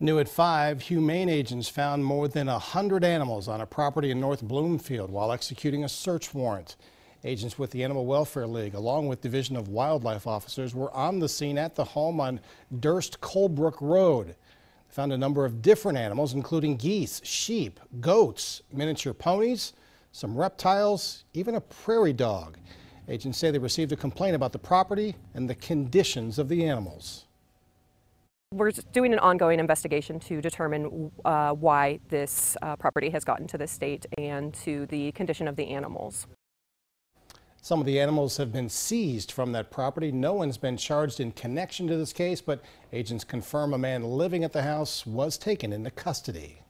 New at 5, humane agents found more than 100 animals on a property in North Bloomfield while executing a search warrant. Agents with the Animal Welfare League, along with Division of Wildlife officers, were on the scene at the home on Durst Colebrook Road. They found a number of different animals, including geese, sheep, goats, miniature ponies, some reptiles, even a prairie dog. Agents say they received a complaint about the property and the conditions of the animals. We're doing an ongoing investigation to determine uh, why this uh, property has gotten to this state and to the condition of the animals. Some of the animals have been seized from that property. No one's been charged in connection to this case, but agents confirm a man living at the house was taken into custody.